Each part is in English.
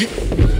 Hit.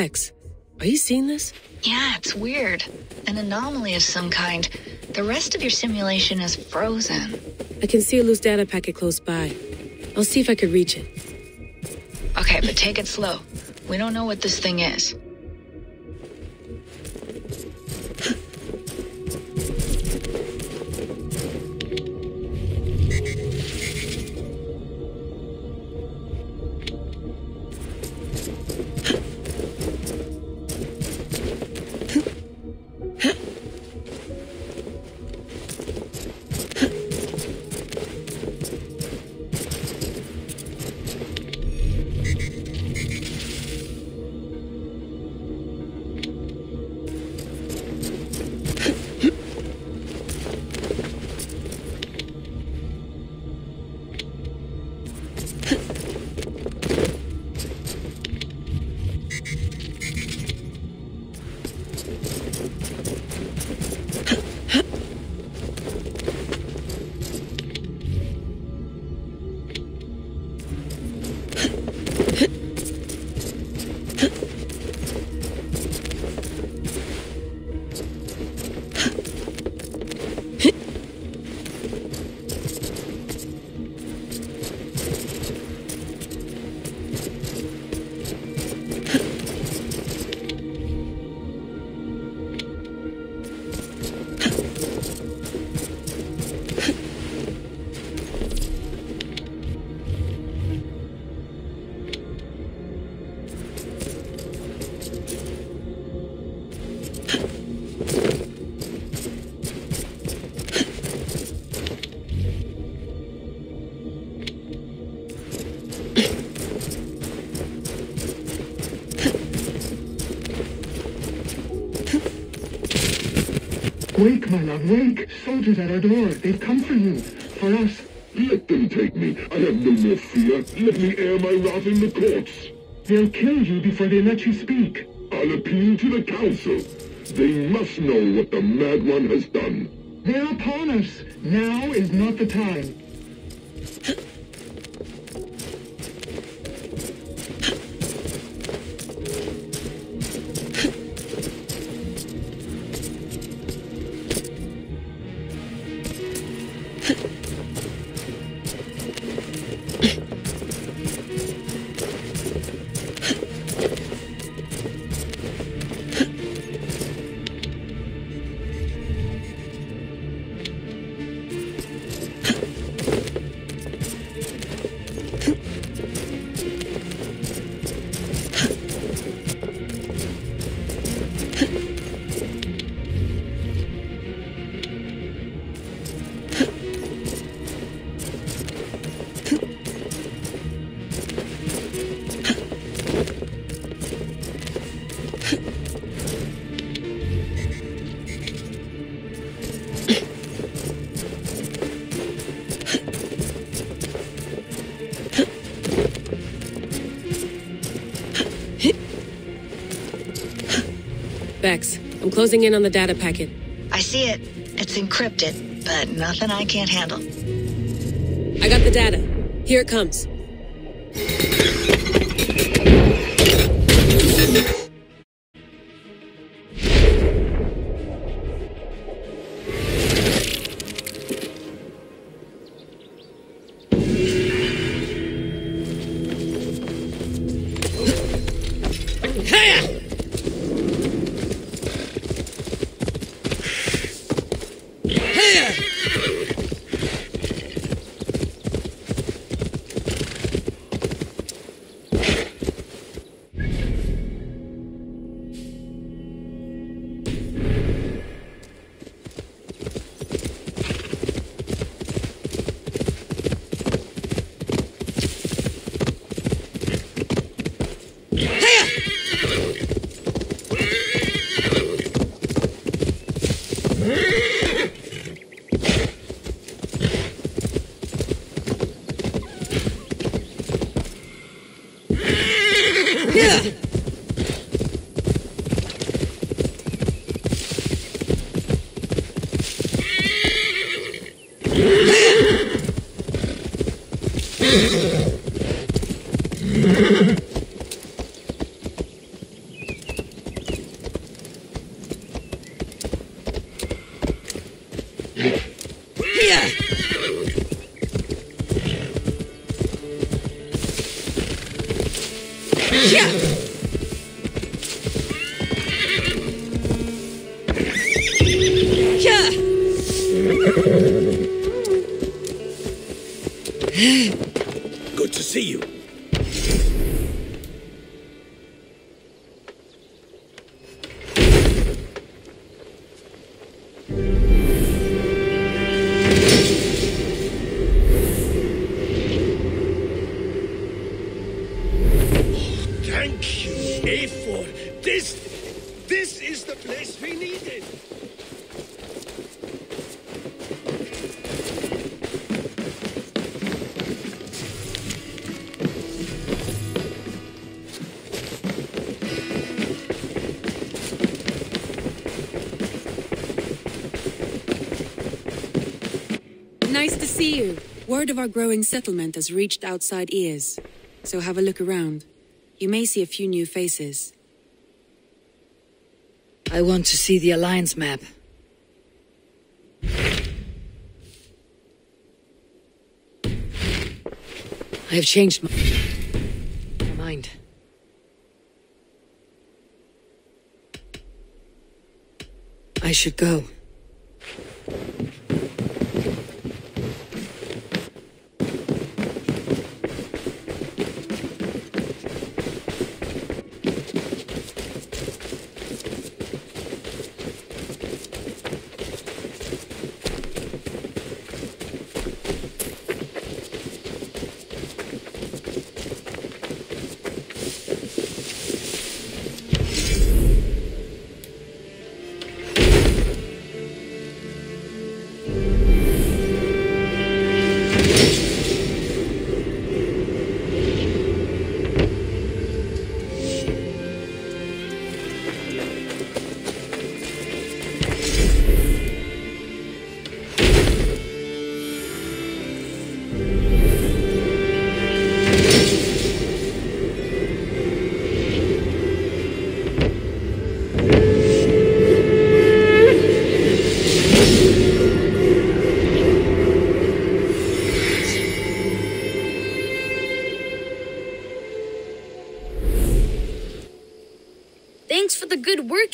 Are you seeing this? Yeah, it's weird. An anomaly of some kind. The rest of your simulation is frozen. I can see a loose data packet close by. I'll see if I could reach it. Okay, but take it slow. We don't know what this thing is. Wake, my love, wake! Soldiers at our door. They've come for you. For us. Let them take me. I have no more fear. Let me air my wrath in the courts. They'll kill you before they let you speak. I'll appeal to the council. They must know what the Mad One has done. They're upon us. Now is not the time. I'm closing in on the data packet. I see it. It's encrypted, but nothing I can't handle. I got the data. Here it comes. Good Word of our growing settlement has reached outside ears. So have a look around. You may see a few new faces. I want to see the Alliance map. I have changed my, my mind. I should go.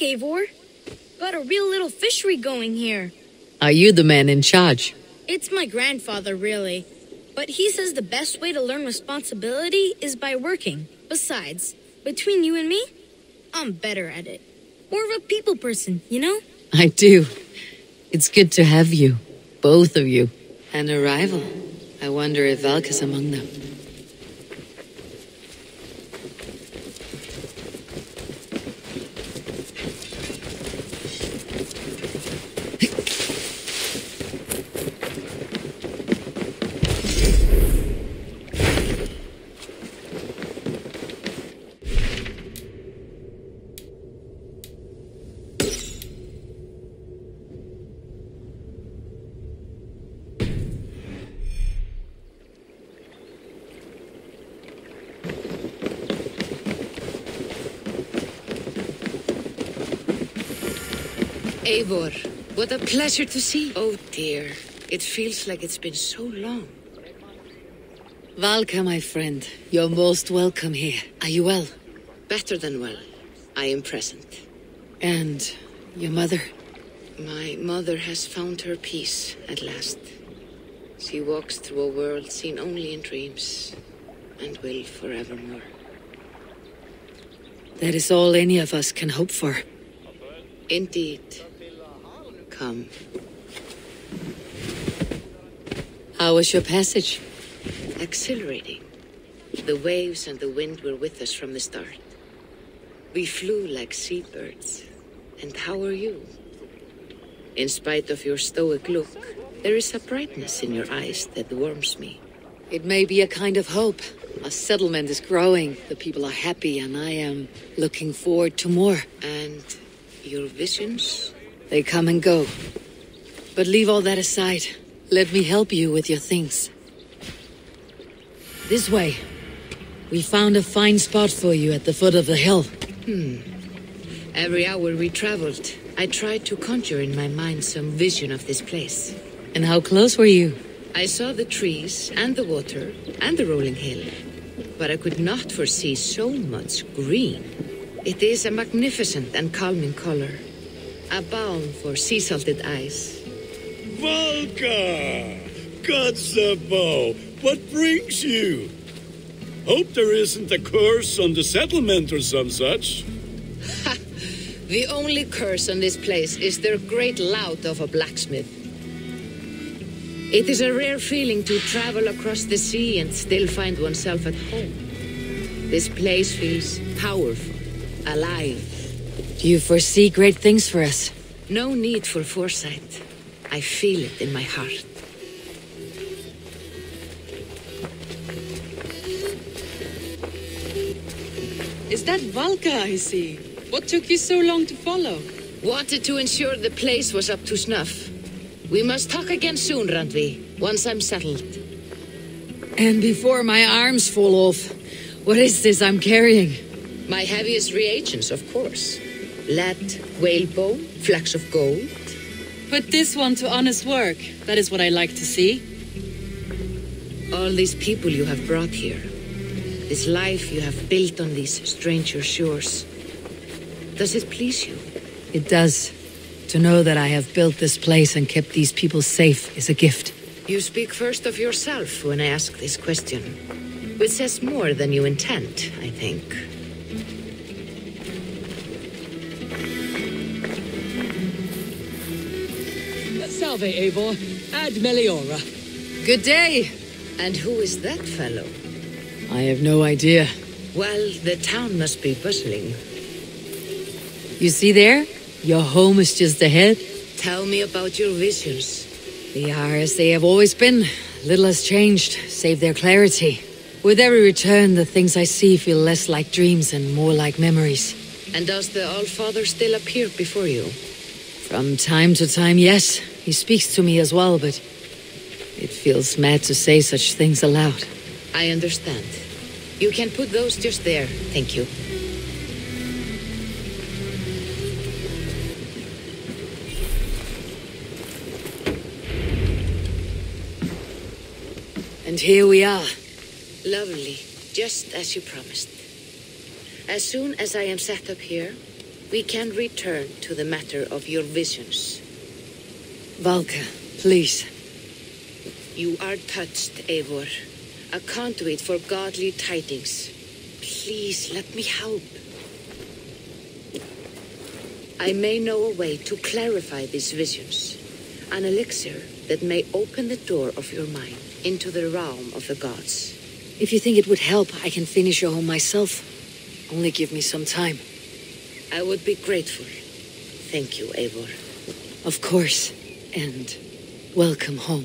Eivor. Got a real little fishery going here. Are you the man in charge? It's my grandfather, really. But he says the best way to learn responsibility is by working. Besides, between you and me, I'm better at it. More of a people person, you know? I do. It's good to have you. Both of you. An arrival. I wonder if Valka's among them. Eivor, what a pleasure to see. Oh dear, it feels like it's been so long. Valka, my friend, you're most welcome here. Are you well? Better than well. I am present. And your mother? My mother has found her peace at last. She walks through a world seen only in dreams, and will forevermore. That is all any of us can hope for. Indeed. Come. How was your passage? Exhilarating. The waves and the wind were with us from the start. We flew like seabirds. And how are you? In spite of your stoic look, there is a brightness in your eyes that warms me. It may be a kind of hope. Our settlement is growing, the people are happy, and I am looking forward to more. And your visions? They come and go. But leave all that aside. Let me help you with your things. This way. We found a fine spot for you at the foot of the hill. Hmm. Every hour we traveled, I tried to conjure in my mind some vision of this place. And how close were you? I saw the trees and the water and the rolling hill, but I could not foresee so much green. It is a magnificent and calming color, a balm for sea salted eyes. Volka! Kotzebue, what brings you? Hope there isn't a curse on the settlement or some such. The only curse on this place is their great lout of a blacksmith. It is a rare feeling to travel across the sea and still find oneself at home. This place feels powerful, alive. You foresee great things for us? No need for foresight. I feel it in my heart. Is that Valka I see? What took you so long to follow? Wanted to ensure the place was up to snuff. We must talk again soon, Randvi, once I'm settled. And before my arms fall off, what is this I'm carrying? My heaviest reagents, of course. Lead, whalebone, flecks of gold. Put this one to honest work. That is what I like to see. All these people you have brought here. This life you have built on these stranger shores. Does it please you? It does. To know that I have built this place and kept these people safe is a gift. You speak first of yourself when I ask this question. Which says more than you intend, I think. Salve, Eivor. Ad Meliora. Good day. And who is that fellow? I have no idea. Well, the town must be bustling. You see there? Your home is just ahead. Tell me about your visions. They are as they have always been. Little has changed, save their clarity. With every return, the things I see feel less like dreams and more like memories. And does the All Father still appear before you? From time to time, yes. He speaks to me as well, but it feels mad to say such things aloud. I understand. You can put those just there. Thank you. And here we are. Lovely, just as you promised. As soon as I am set up here, we can return to the matter of your visions. Valka, please. You are touched, Eivor. A conduit for godly tidings. Please let me help. I may know a way to clarify these visions. An elixir that may open the door of your mind into the realm of the gods. If you think it would help, I can finish your home myself. Only give me some time. I would be grateful. Thank you, Eivor. Of course. And welcome home.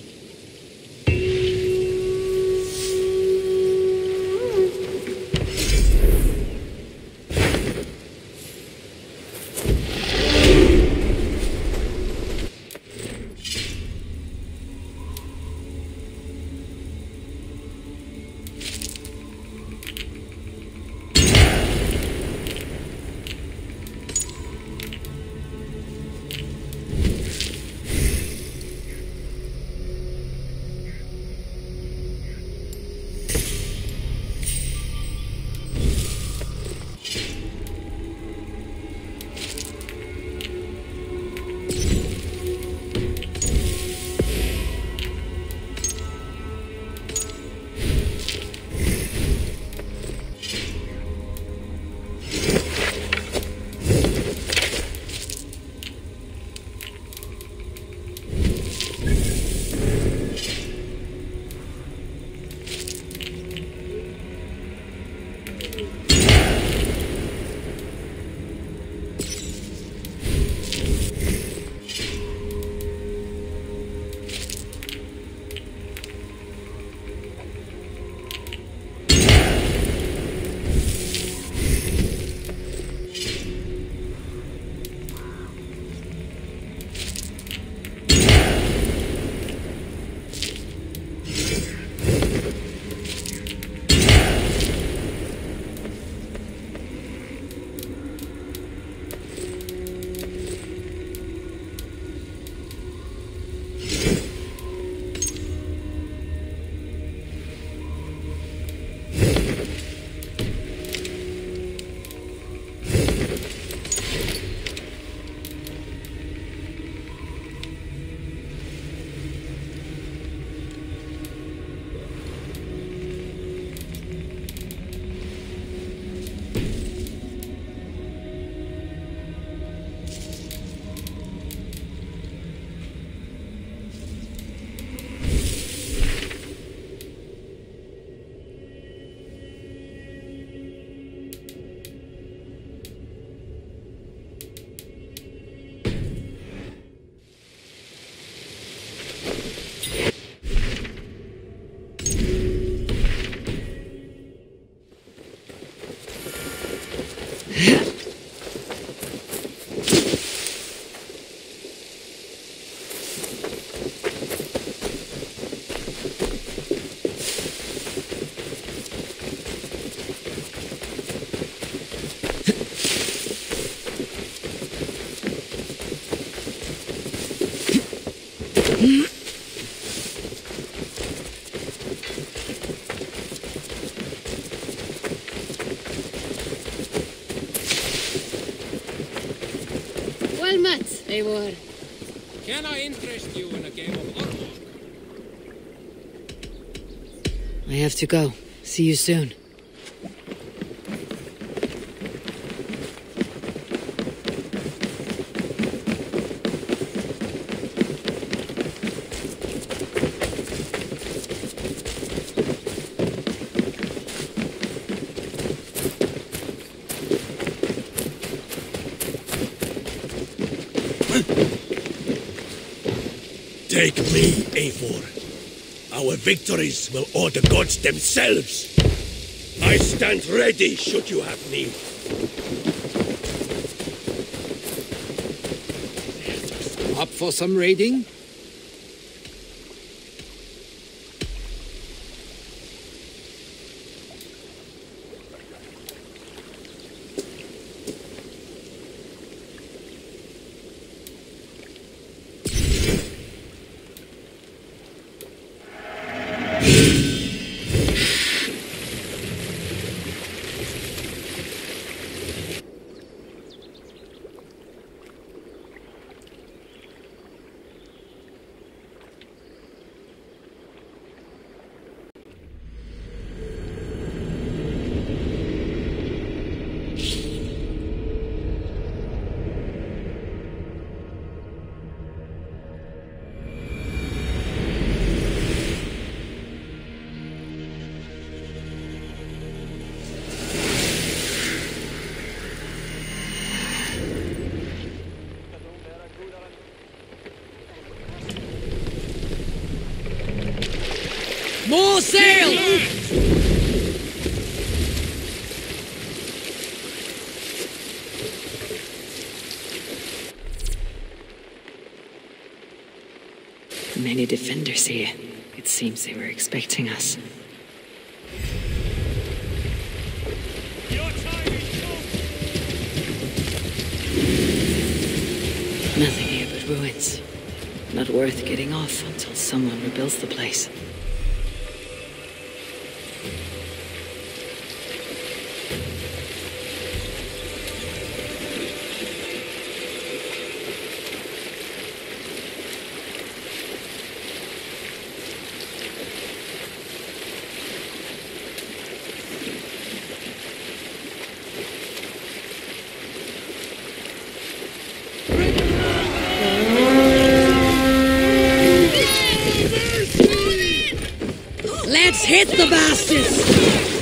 Can I interest you in a game of Orlog? I have to go. See you soon. Take me, Eivor. Our victories will awe the gods themselves. I stand ready should you have need. Up for some raiding? Many defenders here. It seems they were expecting us. Nothing here but ruins. Not worth getting off until someone rebuilds the place. Let's hit the bastards!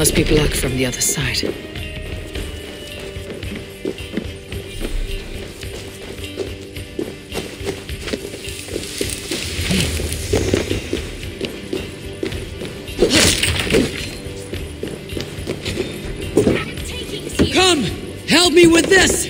Must be blocked from the other side. Hmm. Come! Help me with this!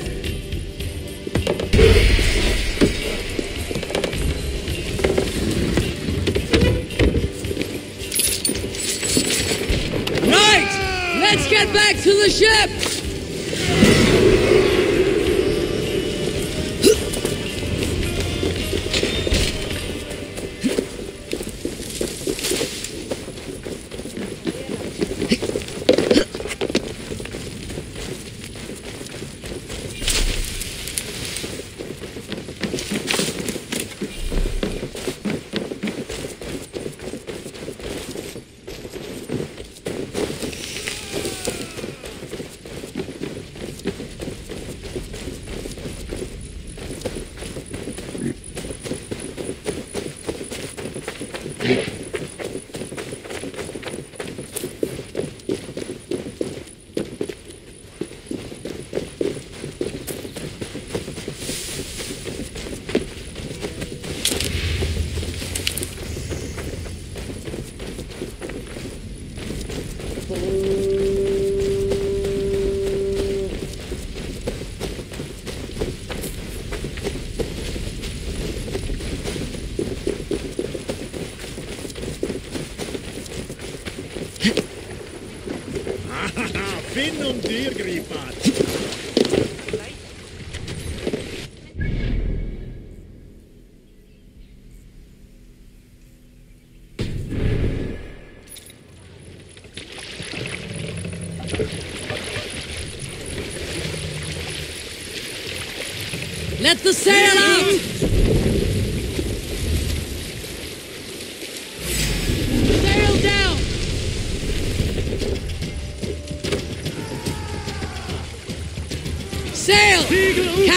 sentir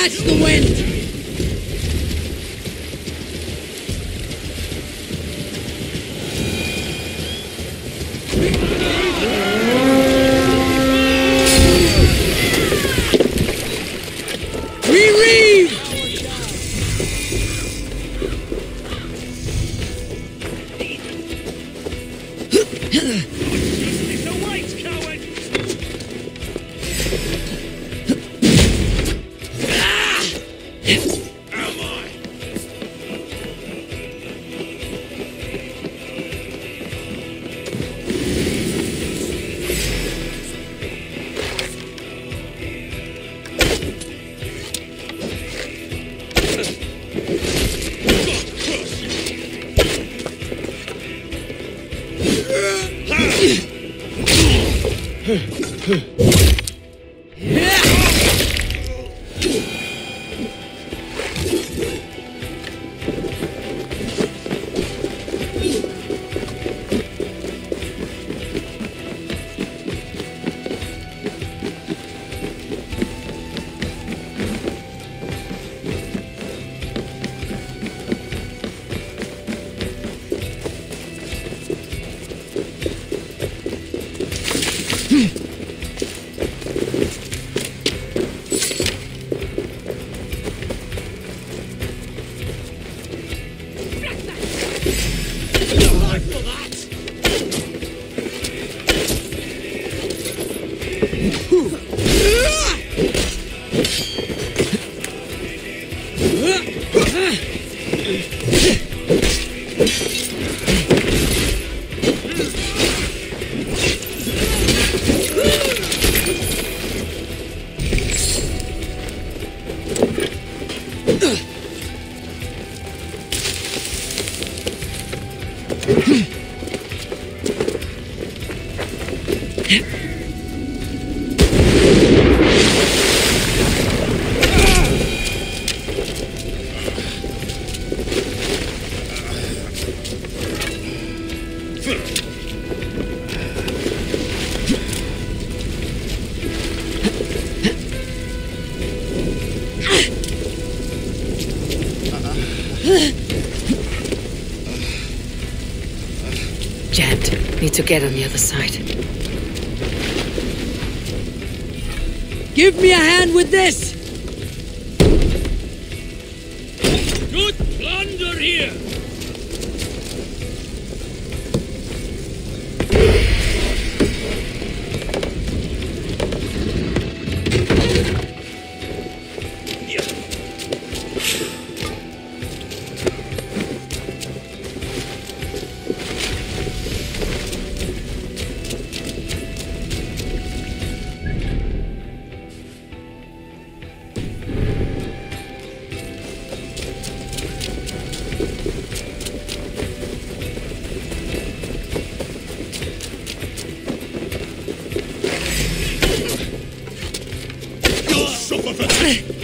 Catch the wind! We reeve! Get on the other side. Give me a hand with this! Of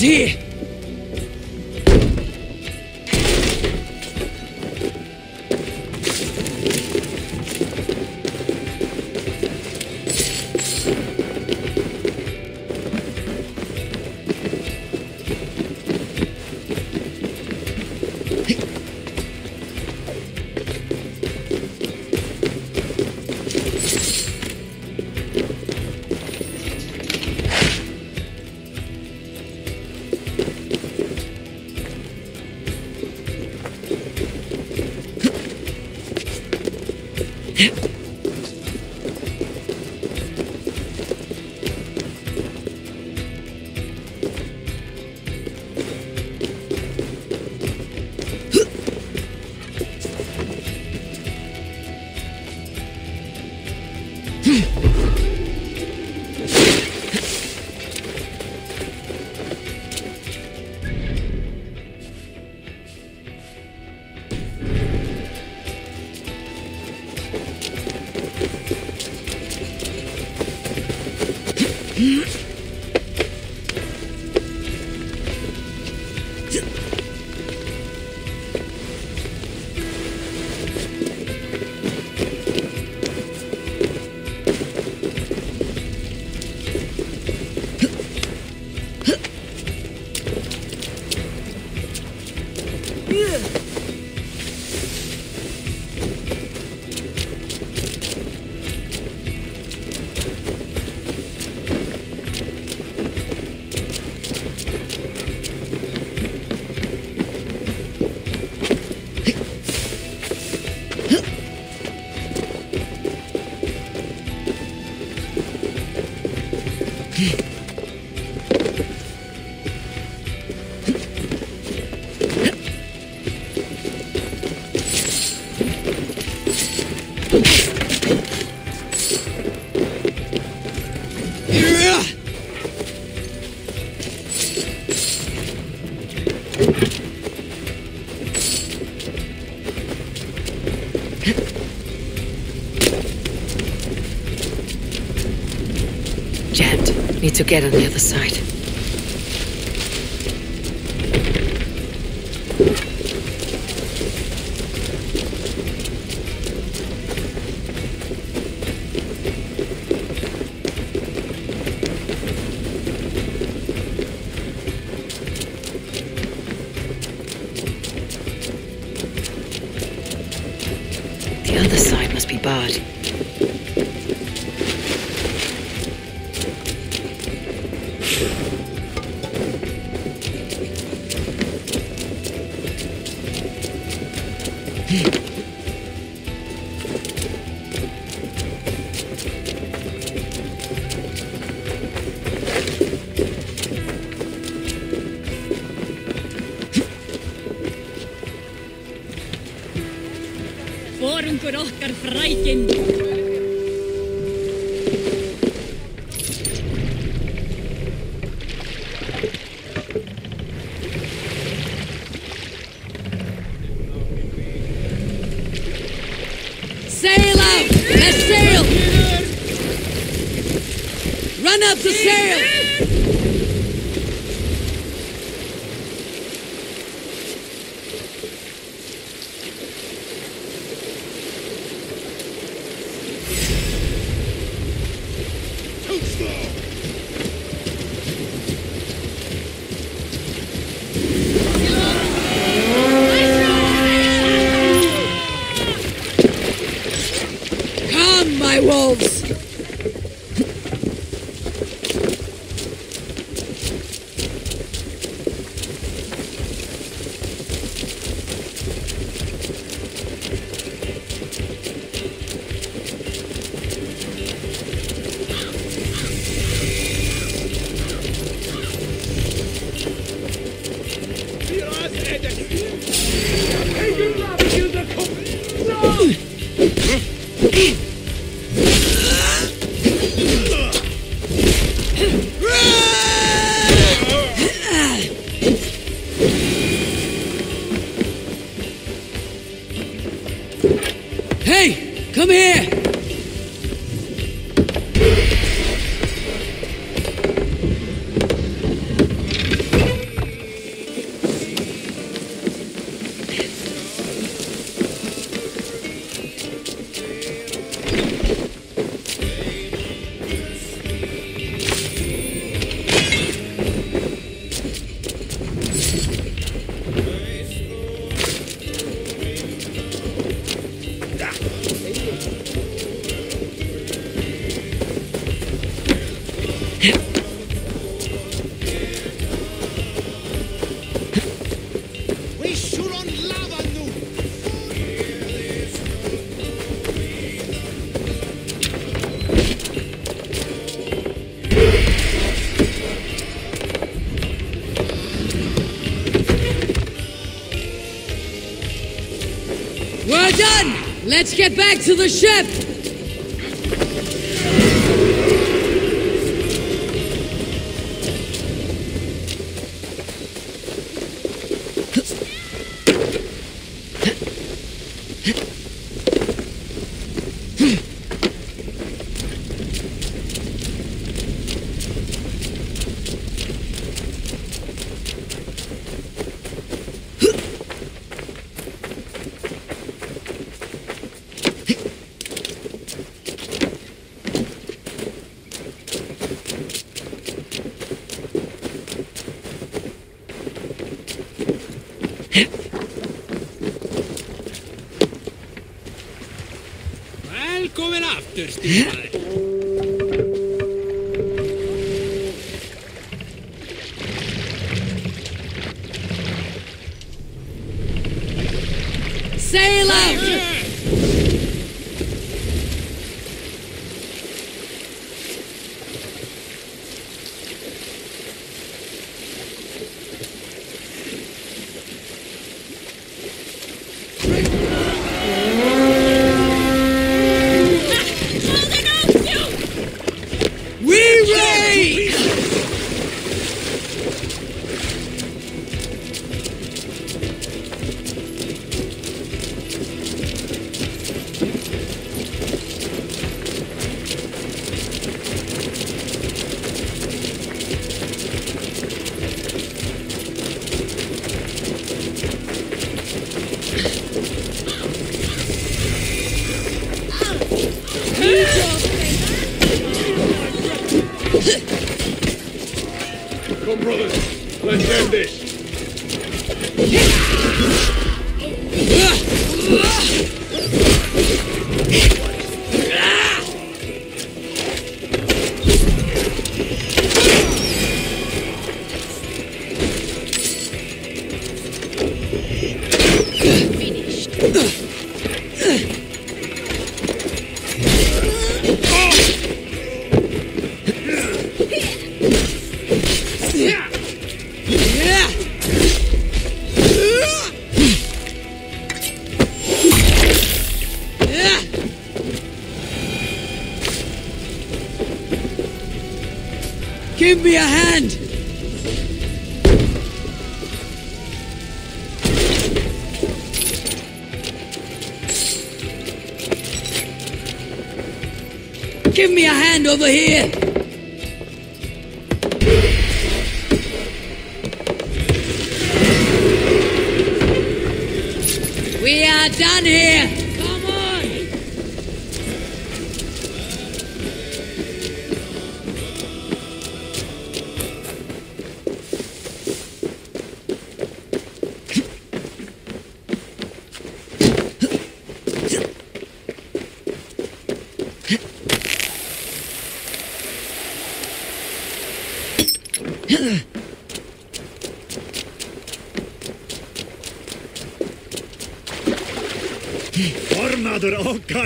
here! get on the other side. Let's get back to the ship! hand! Give me a hand over here! We are done here!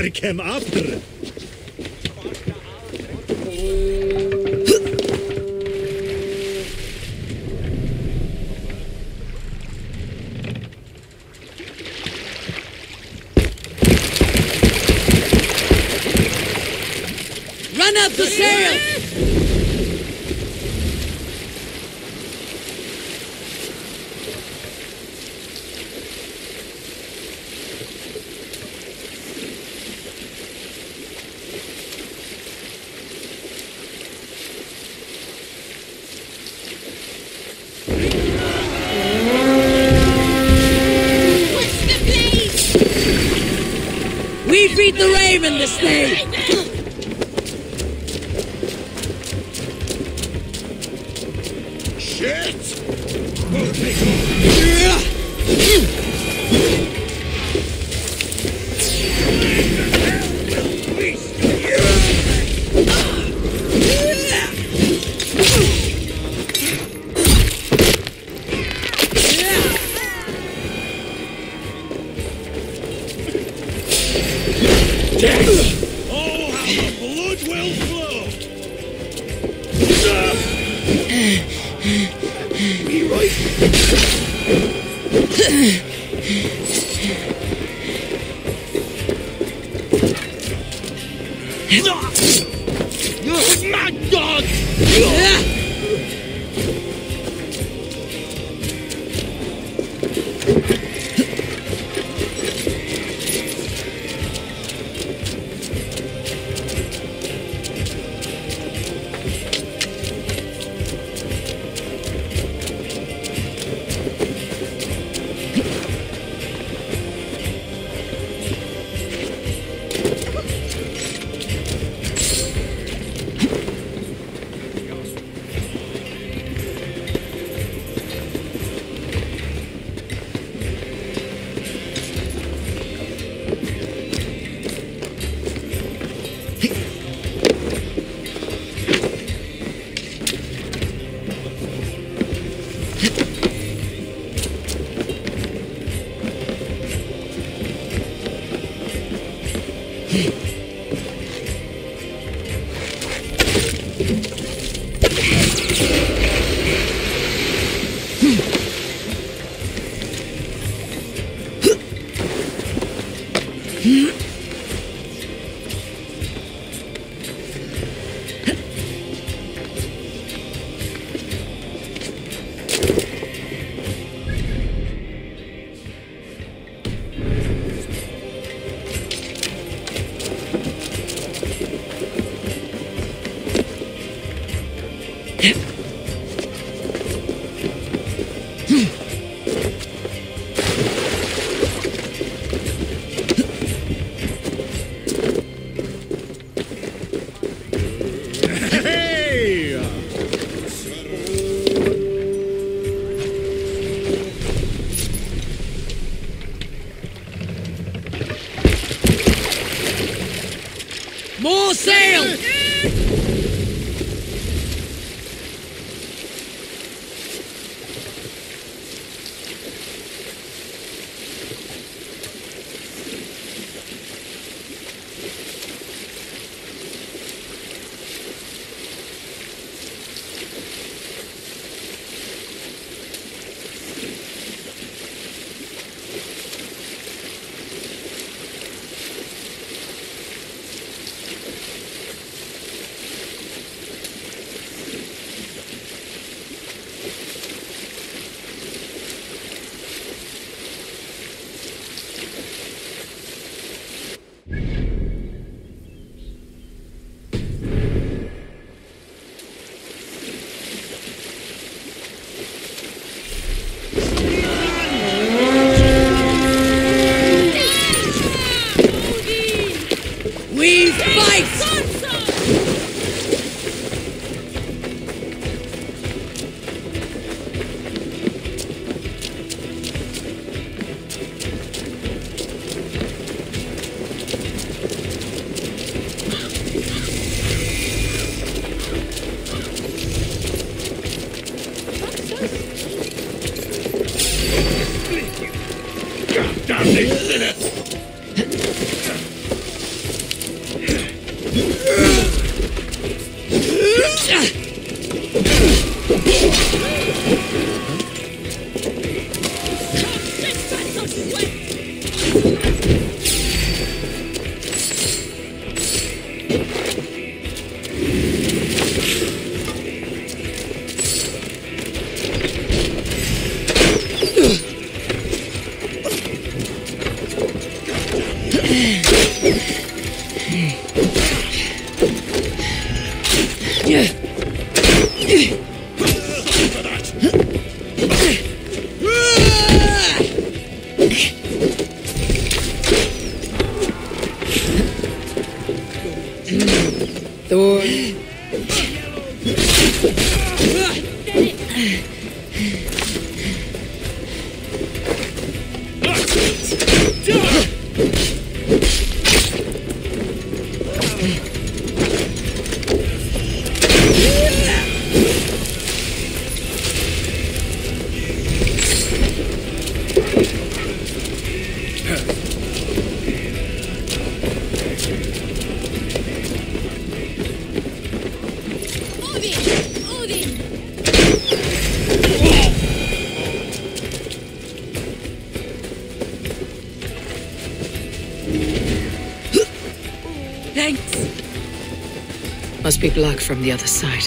Arkham after. Be blocked from the other side.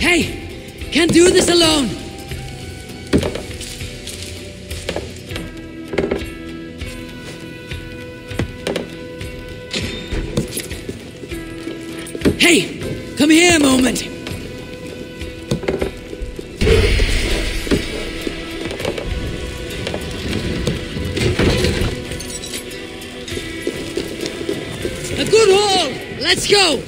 Hey! Can't do this alone! Let's go!